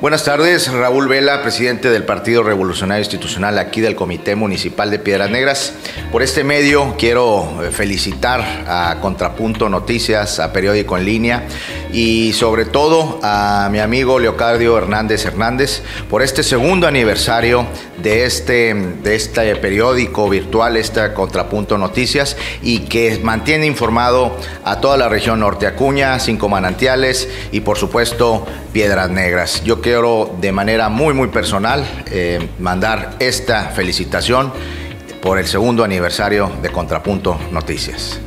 Buenas tardes, Raúl Vela, presidente del Partido Revolucionario Institucional aquí del Comité Municipal de Piedras Negras. Por este medio quiero eh, felicitar a Contrapunto Noticias, a Periódico en Línea y sobre todo a mi amigo Leocardio Hernández Hernández por este segundo aniversario de este, de este periódico virtual, este Contrapunto Noticias y que mantiene informado a toda la región norte Acuña, Cinco Manantiales y por supuesto Piedras Negras. Yo quiero de manera muy muy personal eh, mandar esta felicitación por el segundo aniversario de Contrapunto Noticias.